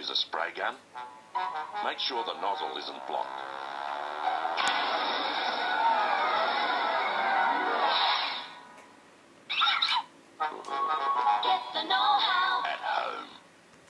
use a spray gun. Make sure the nozzle isn't blocked.